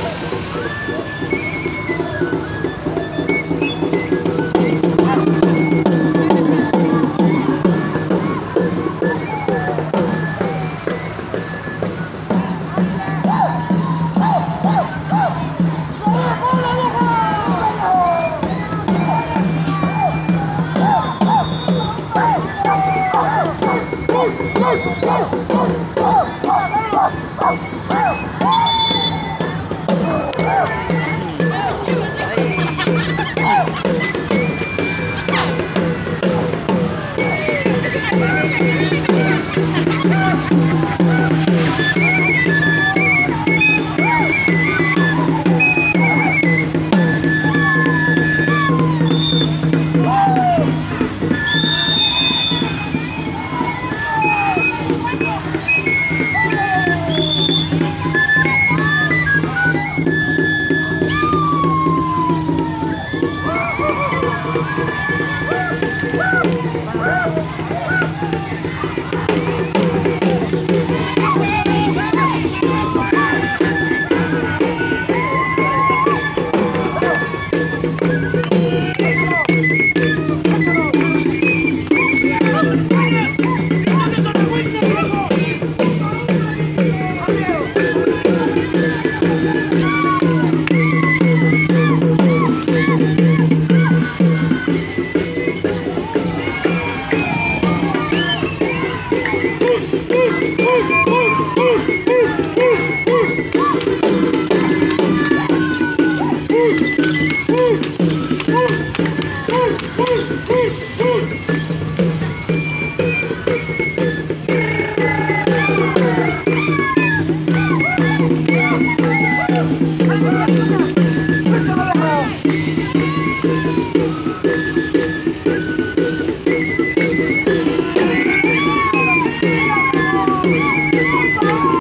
Go! Go!